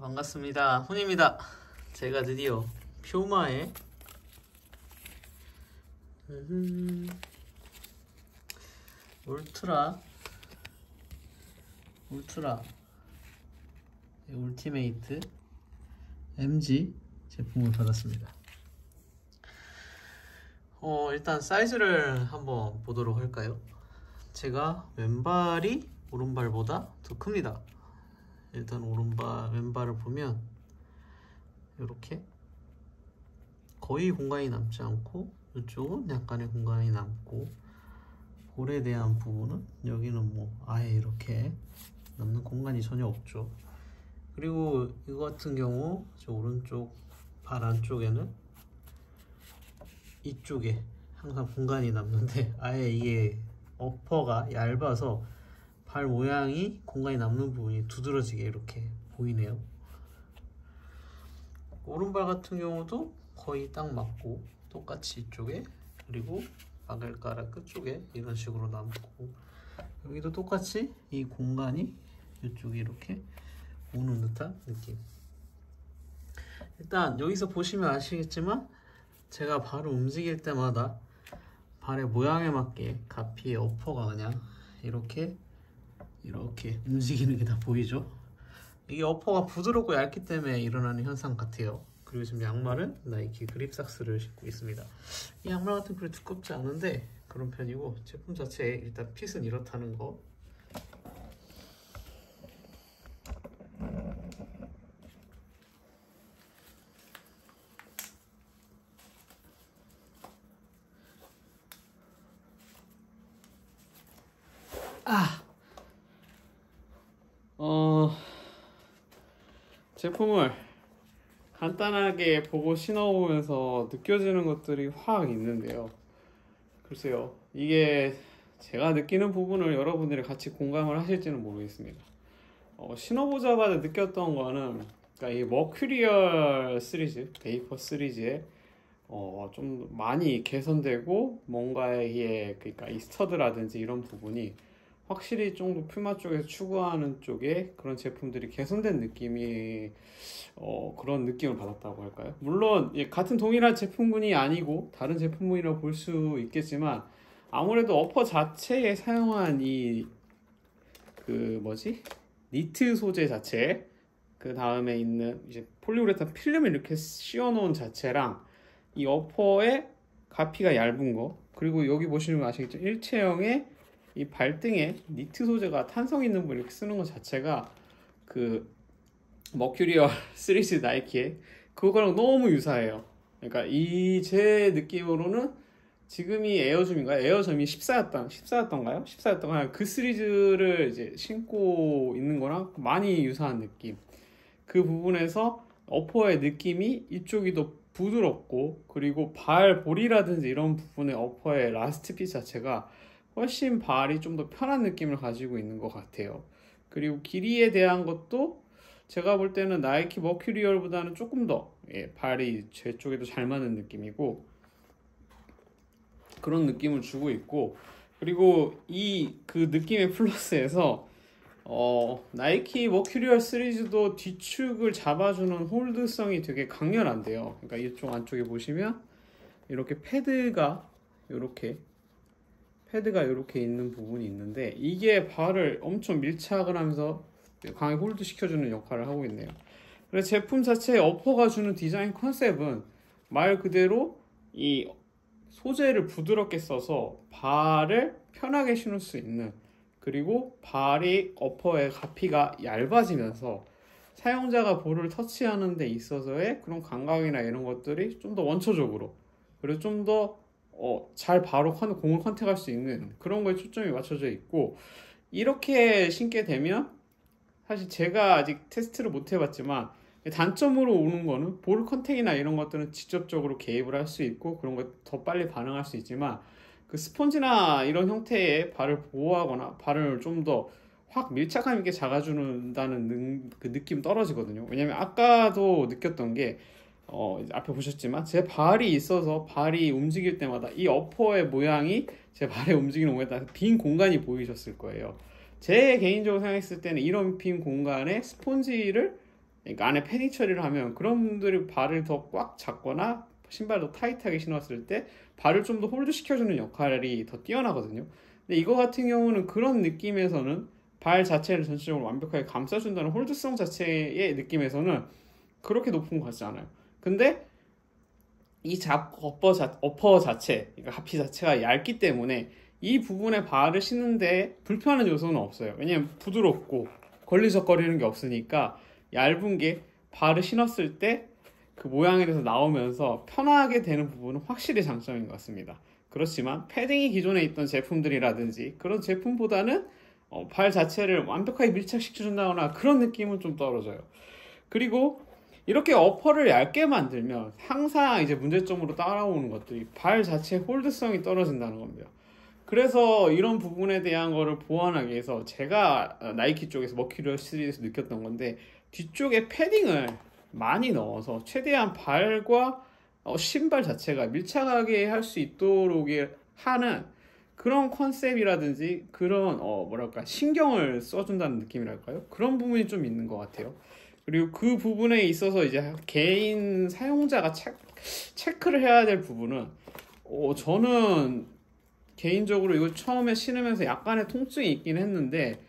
반갑습니다. 훈입니다. 제가 드디어 푸마의 음, 울트라 울트라 울티메이트 MG 제품을 받았습니다. 어, 일단 사이즈를 한번 보도록 할까요? 제가 왼발이 오른발보다 더 큽니다. 일단 오른발 왼발을 보면 이렇게 거의 공간이 남지 않고 이쪽은 약간의 공간이 남고 볼에 대한 부분은 여기는 뭐 아예 이렇게 남는 공간이 전혀 없죠. 그리고 이거 같은 경우 저 오른쪽 발 안쪽에는 이쪽에 항상 공간이 남는데 아예 이게 어퍼가 얇아서 발 모양이 공간이 남는 부분이 두드러지게 이렇게 보이네요. 오른발 같은 경우도 거의 딱 맞고 똑같이 이쪽에 그리고 바늘가락 끝쪽에 이런 식으로 남고 여기도 똑같이 이 공간이 이쪽에 이렇게 오는 듯한 느낌. 일단 여기서 보시면 아시겠지만 제가 발을 움직일 때마다 발의 모양에 맞게 가피의 어퍼가 그냥 이렇게 이렇게 움직이는 게 다 보이죠? 이게 어퍼가 부드럽고 얇기 때문에 일어나는 현상 같아요. 그리고 지금 양말은 나이키 그립삭스를 신고 있습니다. 이 양말 같은 그리 두껍지 않은데 그런 편이고 제품 자체에 일단 핏은 이렇다는 거 아, 제품을 간단하게 보고 신어보면서 느껴지는 것들이 확 있는데요. 글쎄요, 이게 제가 느끼는 부분을 여러분들이 같이 공감을 하실지는 모르겠습니다. 어, 신어보자마자 느꼈던 거는, 그러니까 이 머큐리얼 시리즈, 베이퍼 시리즈의 어, 좀 많이 개선되고 뭔가의 그러니까 이 stud라든지 이런 부분이 확실히 좀더 퓨마 쪽에서 추구하는 쪽에 그런 제품들이 개선된 느낌이 어, 그런 느낌을 받았다고 할까요? 물론 예, 같은 동일한 제품군이 아니고 다른 제품군이라고 볼 수 있겠지만 아무래도 어퍼 자체에 사용한 이 그 뭐지 니트 소재 자체 그 다음에 있는 이제 폴리우레탄 필름을 이렇게 씌워놓은 자체랑 이 어퍼의 갑피가 얇은 거 그리고 여기 보시면 아시겠죠 일체형의 이 발등에 니트 소재가 탄성 있는 이렇게 쓰는 것 자체가 그 머큐리얼 시리즈 나이키의 그거랑 너무 유사해요. 그러니까 이 제 느낌으로는 지금이 에어줌인가요? 에어줌이 14였던 14였던가요? 14였던가요? 그 시리즈를 이제 신고 있는 거랑 많이 유사한 느낌. 그 부분에서 upper의 느낌이 이쪽이 더 부드럽고 그리고 발 볼이라든지 이런 부분의 upper의 last fit 자체가 훨씬 발이 좀 더 편한 느낌을 가지고 있는 것 같아요. 그리고 길이에 대한 것도 제가 볼 때는 나이키 머큐리얼보다는 조금 더 예, 발이 제 쪽에도 잘 맞는 느낌이고 그런 느낌을 주고 있고 그리고 이 그 느낌의 플러스에서 어, 나이키 머큐리얼 시리즈도 뒤축을 잡아주는 hold성이 되게 강렬한데요. 그러니까 이쪽 안쪽에 보시면 이렇게 패드가 이렇게 패드가 이렇게 있는 부분이 있는데 이게 발을 엄청 밀착을 하면서 강하게 hold 시켜주는 역할을 하고 있네요. 그래서 제품 자체의 upper가 주는 디자인 컨셉은 말 그대로 이 소재를 부드럽게 써서 발을 편하게 신을 수 있는 그리고 발이 upper의 갑피가 얇아지면서 사용자가 볼을 터치하는 데 있어서의 그런 감각이나 이런 것들이 좀 더 원초적으로 그리고 좀더 어, 잘 바로 공을 contact할 수 있는 그런 거에 초점이 맞춰져 있고 이렇게 신게 되면 사실 제가 아직 테스트를 못 해봤지만 단점으로 오는 거는 볼 contact이나 이런 것들은 직접적으로 개입을 할 수 있고 그런 거더 빨리 반응할 수 있지만 그 스펀지나 이런 형태의 발을 보호하거나 발을 좀 더 확 밀착감 있게 잡아주는다는 능, 그 느낌 떨어지거든요. 왜냐면 아까도 느꼈던 게 어, 앞에 보셨지만 제 발이 있어서 발이 움직일 때마다 이 어퍼의 모양이 제 발에 움직이는 모양에 따라서 빈 공간이 보이셨을 거예요. 제 개인적으로 생각했을 때는 이런 빈 공간에 스폰지를 그러니까 안에 패딩 처리를 하면 그런 분들이 발을 더 꽉 잡거나 신발도 타이트하게 신었을 때 발을 좀 더 hold 시켜주는 역할이 더 뛰어나거든요. 근데 이거 같은 경우는 그런 느낌에서는 발 자체를 전체적으로 완벽하게 감싸준다는 hold성 자체의 느낌에서는 그렇게 높은 것 같지 않아요. 근데 이 잡, 어퍼, 자, 어퍼 자체, 그러니까 하피 자체가 얇기 때문에 이 부분에 발을 신는데 불편한 요소는 없어요. 왜냐면 부드럽고 걸리적거리는 게 없으니까 얇은 게 발을 신었을 때 그 모양에 대해서 나오면서 편하게 되는 부분은 확실히 장점인 것 같습니다. 그렇지만 패딩이 기존에 있던 제품들이라든지 그런 제품보다는 어, 발 자체를 완벽하게 밀착시켜준다거나 그런 느낌은 좀 떨어져요. 그리고 이렇게 upper를 얇게 만들면 항상 이제 문제점으로 따라오는 것들이 발 자체 hold성이 떨어진다는 겁니다. 그래서 이런 부분에 대한 거를 보완하기 위해서 제가 나이키 쪽에서 머큐리얼 시리즈에서 느꼈던 건데 뒤쪽에 패딩을 많이 넣어서 최대한 발과 어, 신발 자체가 밀착하게 할 수 있도록 하는 그런 컨셉이라든지 그런 어 뭐랄까 신경을 써준다는 느낌이랄까요? 그런 부분이 좀 있는 것 같아요. 그리고 그 부분에 있어서 이제 개인 사용자가 체, 체크를 해야 될 부분은 어, 저는 개인적으로 이거 처음에 신으면서 약간의 통증이 있긴 했는데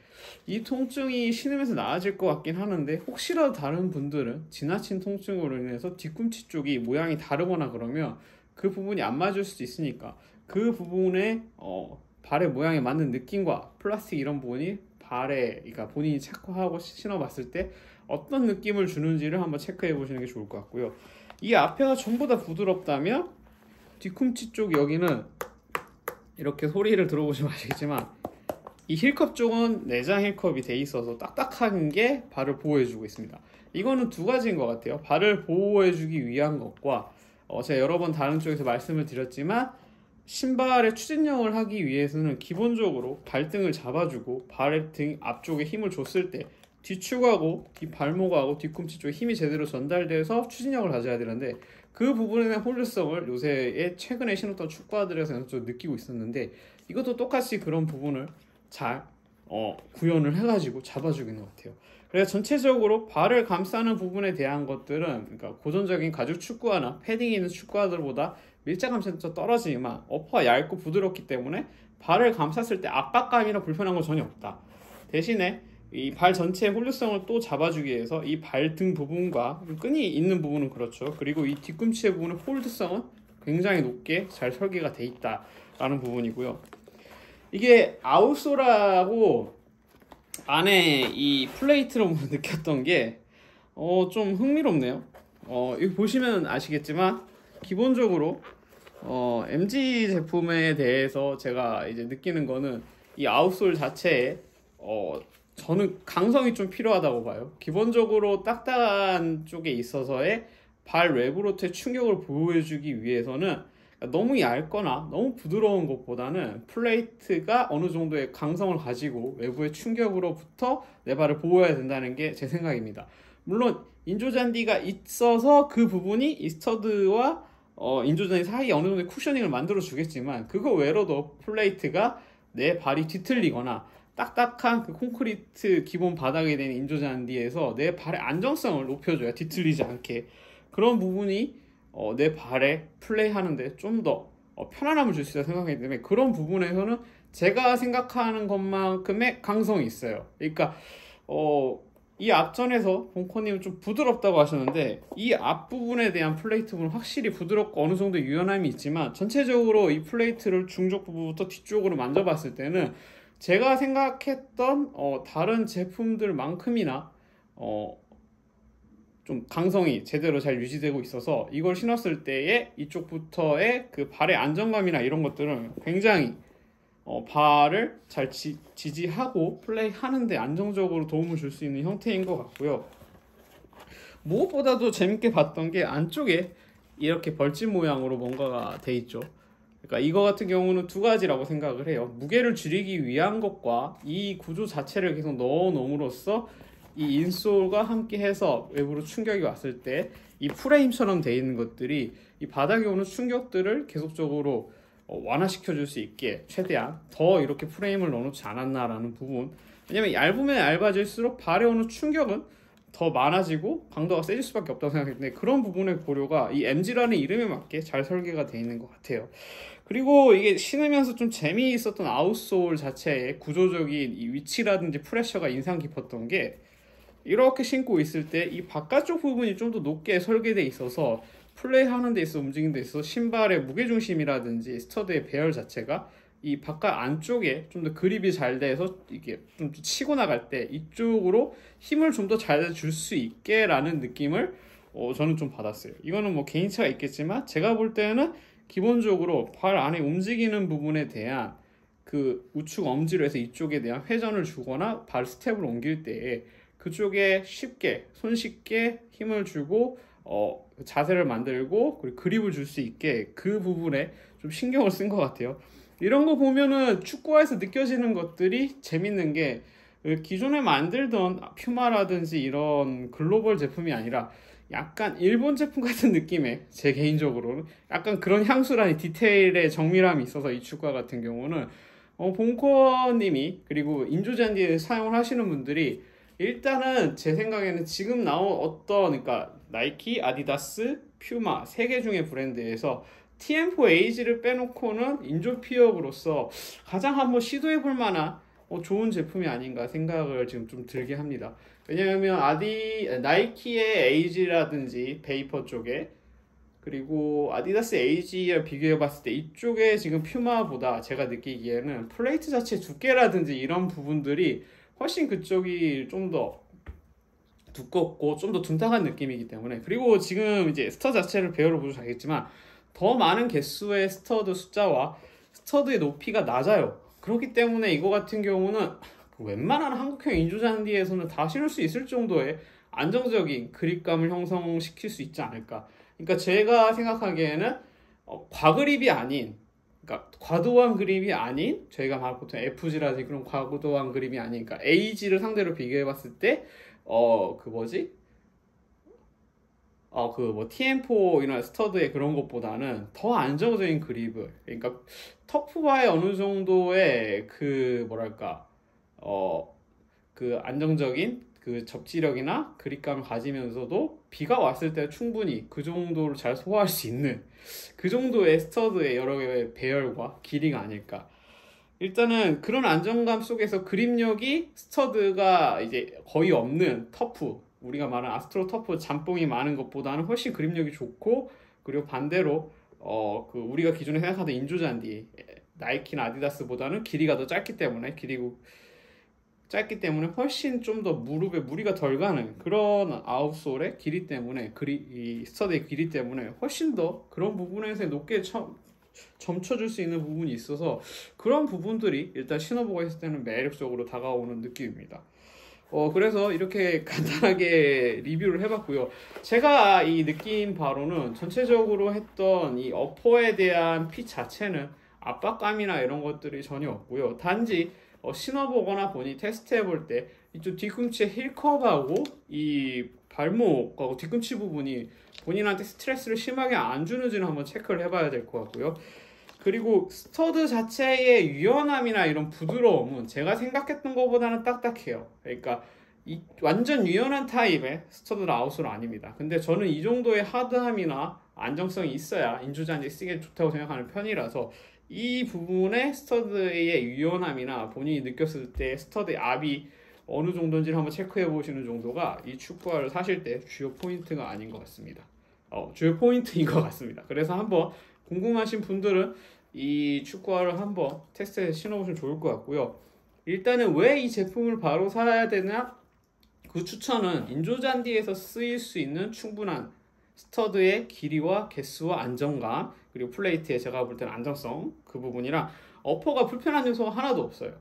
이 통증이 신으면서 나아질 것 같긴 하는데 혹시라도 다른 분들은 지나친 통증으로 인해서 뒤꿈치 쪽이 모양이 다르거나 그러면 그 부분이 안 맞을 수도 있으니까 그 부분에 어, 발의 모양에 맞는 느낌과 플라스틱 이런 부분이 발에 그러니까 본인이 체크하고 신어봤을 때 어떤 느낌을 주는지를 한번 체크해 보시는 게 좋을 것 같고요. 이 앞에가 전부 다 부드럽다면 뒤꿈치 쪽 여기는 이렇게 소리를 들어보시면 아시겠지만 이 힐컵 쪽은 내장 힐컵이 돼 있어서 딱딱한 게 발을 보호해주고 있습니다. 이거는 두 가지인 것 같아요. 발을 보호해주기 위한 것과 어, 제가 여러 번 다른 쪽에서 말씀을 드렸지만 신발의 추진력을 하기 위해서는 기본적으로 발등을 잡아주고 발등 앞쪽에 힘을 줬을 때 뒤축하고 이 발목하고 뒤꿈치 쪽에 힘이 제대로 전달돼서 추진력을 가져야 되는데 그 부분의 홀드성을 요새 최근에 신었던 축구화들에서 좀 느끼고 있었는데 이것도 똑같이 그런 부분을 잘 어, 구현을 해가지고 잡아주는 것 같아요. 그래서 전체적으로 발을 감싸는 부분에 대한 것들은 그러니까 고전적인 가죽 축구화나 패딩이 있는 축구화들보다 밀착감이 좀 떨어지지만 어퍼가 얇고 부드럽기 때문에 발을 감쌌을 때 압박감이나 불편한 건 전혀 없다. 대신에 이 발 전체의 홀드성을 또 잡아주기 위해서 이 발등 부분과 끈이 있는 부분은 그렇죠. 그리고 이 뒤꿈치의 부분의 홀드성은 굉장히 높게 잘 설계가 돼 있다라는 부분이고요. 이게 아웃솔하고 안에 이 플레이트로 느꼈던 게 어, 좀 흥미롭네요. 어, 이거 보시면 아시겠지만 기본적으로 어, MG 제품에 대해서 제가 이제 느끼는 거는 이 아웃솔 자체에 어, 저는 강성이 좀 필요하다고 봐요. 기본적으로 딱딱한 쪽에 있어서의 발 외부로부터의 충격을 보호해주기 위해서는 너무 얇거나 너무 부드러운 것보다는 플레이트가 어느 정도의 강성을 가지고 외부의 충격으로부터 내 발을 보호해야 된다는 게 제 생각입니다. 물론 인조잔디가 있어서 그 부분이 이 stud와 어, 인조잔디 사이에 어느 정도의 cushioning을 만들어 주겠지만 그거 외로도 플레이트가 내 발이 뒤틀리거나 딱딱한 그 콘크리트 기본 바닥에 된 인조 잔디에서 내 발의 안정성을 높여줘야 뒤틀리지 않게 그런 부분이 어, 내 발에 플레이하는데 좀더 어, 편안함을 줄 수 있다 생각하기 때문에 그런 부분에서는 제가 생각하는 것만큼의 강성이 있어요. 그러니까 어, 이 앞전에서 봉코님은 좀 부드럽다고 하셨는데 이 앞부분에 대한 플레이트 부분은 확실히 부드럽고 어느 정도 유연함이 있지만 전체적으로 이 플레이트를 중쪽 부분부터 뒤쪽으로 만져봤을 때는 제가 생각했던 어, 다른 제품들만큼이나 어, 좀 강성이 제대로 잘 유지되고 있어서 이걸 신었을 때에 이쪽부터의 그 발의 안정감이나 이런 것들은 굉장히 어, 발을 잘 지, 지하고 플레이 하는데 안정적으로 도움을 줄 수 있는 형태인 것 같고요. 무엇보다도 재밌게 봤던 게 안쪽에 이렇게 벌집 모양으로 뭔가가 돼 있죠. 그러니까 이거 같은 경우는 두 가지라고 생각을 해요. 무게를 줄이기 위한 것과 이 구조 자체를 계속 넣어 놓음으로써 이 인솔과 함께 해서 외부로 충격이 왔을 때 이 프레임처럼 돼 있는 것들이 이 바닥에 오는 충격들을 계속적으로 어, 완화시켜 줄 수 있게 최대한 더 이렇게 프레임을 넣어놓지 않았나라는 부분 왜냐면 얇으면 얇아질수록 발에 오는 충격은 더 많아지고 강도가 세질 수밖에 없다고 생각했는데 그런 부분의 고려가 이 MG라는 이름에 맞게 잘 설계가 되어 있는 것 같아요. 그리고 이게 신으면서 좀 재미있었던 아웃솔 자체의 구조적인 이 위치라든지 프레셔가 인상 깊었던 게 이렇게 신고 있을 때 이 바깥쪽 부분이 좀 더 높게 설계돼 있어서 플레이하는 데 있어 움직이는 데 있어 신발의 무게중심이라든지 stud의 배열 자체가 이 바깥 안쪽에 좀 더 그립이 잘 돼서 이게 좀 치고 나갈 때 이쪽으로 힘을 좀 더 잘 줄 수 있게라는 느낌을 어, 저는 좀 받았어요. 이거는 뭐 개인차가 있겠지만 제가 볼 때는 기본적으로 발 안에 움직이는 부분에 대한 그 우측 엄지로 해서 이쪽에 대한 회전을 주거나 발 스텝을 옮길 때 그쪽에 쉽게 손쉽게 힘을 주고 어, 자세를 만들고 그리고 그립을 줄 수 있게 그 부분에 좀 신경을 쓴 것 같아요. 이런 거 보면은 축구화에서 느껴지는 것들이 재밌는 게 기존에 만들던 퓨마라든지 이런 글로벌 제품이 아니라 약간 일본 제품 같은 느낌의 제 개인적으로는 약간 그런 향수라는 디테일의 정밀함이 있어서 이 축구화 같은 경우는 어, 봉커님이 그리고 인조잔디에 사용을 하시는 분들이 일단은 제 생각에는 지금 나온 어떤 그러니까 나이키, 아디다스, 퓨마 세 개 중의 브랜드에서 TM4AG를 빼놓고는 인조 피업으로서 가장 한번 시도해 볼 만한 어, 좋은 제품이 아닌가 생각을 지금 좀 들게 합니다. 왜냐하면 아디 나이키의 AG라든지 베이퍼 쪽에 그리고 아디다스 AG와 비교해 봤을 때 이쪽에 지금 퓨마보다 제가 느끼기에는 플레이트 자체 두께라든지 이런 부분들이 훨씬 그쪽이 좀 더 두껍고 좀 더 둔탁한 느낌이기 때문에 그리고 지금 이제 스터드 자체를 배열을 보셔도 알겠지만 더 많은 개수의 스터드 숫자와 스터드의 높이가 낮아요. 그렇기 때문에 이거 같은 경우는 웬만한 한국형 인조잔디에서는 다 신을 수 있을 정도의 안정적인 그립감을 형성시킬 수 있지 않을까. 그러니까 제가 생각하기에는 어, 과그립이 아닌, 그러니까 과도한 그립이 아닌, 저희가 말 보통 FG라든지 그런 과도한 그립이 아닌, 그러니까 AG를 상대로 비교해 봤을 때, 어, 그 뭐지? 어, 그 뭐 TM4 이나 스터드의 그런 것보다는 더 안정적인 그립을, 그러니까 터프바의 어느 정도의 그 뭐랄까, 어, 그 안정적인 그 접지력이나 그립감을 가지면서도 비가 왔을 때 충분히 그 정도를 잘 소화할 수 있는 그 정도의 스터드의 여러 개의 배열과 길이가 아닐까. 일단은 그런 안정감 속에서 그립력이 스터드가 이제 거의 없는 turf, 우리가 말하는 astro turf 잔뽕이 많은 것보다는 훨씬 그립력이 좋고 그리고 반대로 어 그 우리가 기존에 생각하던 인조잔디 나이키나 아디다스보다는 길이가 더 짧기 때문에 길이고 짧기 때문에 훨씬 좀 더 무릎에 무리가 덜 가는 그런 outsole의 길이 때문에 그리, 이 스터드의 길이 때문에 훨씬 더 그런 부분에서 높게 점, 점쳐줄 수 있는 부분이 있어서 그런 부분들이 일단 신어보고 있을 때는 매력적으로 다가오는 느낌입니다. 어, 그래서 이렇게 간단하게 리뷰를 해봤고요. 제가 이 느낀 바로는 전체적으로 했던 이 어퍼에 대한 핏 자체는 압박감이나 이런 것들이 전혀 없고요. 단지 어, 신어보거나 보니 테스트해볼 때 이쪽 뒤꿈치의 힐컵하고 이 발목하고 뒤꿈치 부분이 본인한테 스트레스를 심하게 안 주는지는 한번 체크를 해봐야 될 것 같고요. 그리고 스터드 자체의 유연함이나 이런 부드러움은 제가 생각했던 것보다는 딱딱해요. 그러니까 이 완전 유연한 타입의 스터드 아웃은 아닙니다. 근데 저는 이 정도의 hard함이나 안정성이 있어야 인조잔디 쓰기에 좋다고 생각하는 편이라서 이 부분에 스터드의 유연함이나 본인이 느꼈을 때 스터드의 압이 어느 정도인지를 한번 체크해 보시는 정도가 이 축구화를 사실 때 주요 포인트가 아닌 것 같습니다. 어, 주요 포인트인 것 같습니다. 그래서 한번 궁금하신 분들은 이 축구화를 한번 테스트해서 신어보시면 좋을 것 같고요. 일단은 왜 이 제품을 바로 사야 되나? 그 추천은 인조잔디에서 쓰일 수 있는 충분한 스터드의 길이와 개수와 안정감 그리고 플레이트의 제가 볼 때는 안정성 그 부분이랑 upper가 불편한 요소가 하나도 없어요.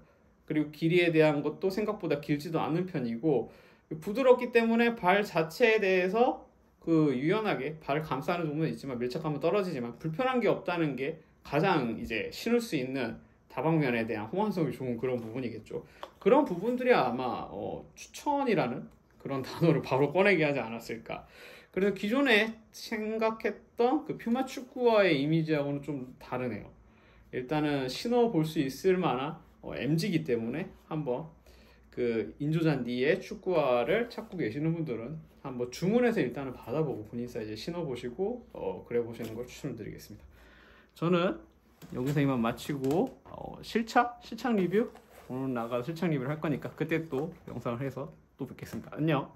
그리고 길이에 대한 것도 생각보다 길지도 않은 편이고 부드럽기 때문에 발 자체에 대해서 그 유연하게 발을 감싸는 부분은 있지만 밀착감은 떨어지지만 불편한 게 없다는 게 가장 이제 신을 수 있는 다방면에 대한 호환성이 좋은 그런 부분이겠죠. 그런 부분들이 아마 어, 추천이라는 그런 단어를 바로 꺼내게 하지 않았을까. 그래서 기존에 생각했던 그 퓨마 축구와의 이미지하고는 좀 다르네요. 일단은 신어 볼 수 있을 만한 어, MG이기 때문에 한번 그 인조잔디의 축구화를 찾고 계시는 분들은 한번 주문해서 일단은 받아보고 본인 사이즈에 신어보시고 어, 그래 보시는 걸 추천드리겠습니다. 저는 여기서 이만 마치고 어, 실착 실착 리뷰 오늘 나가서 실착 리뷰를 할 거니까 그때 또 영상을 해서 또 뵙겠습니다. 안녕.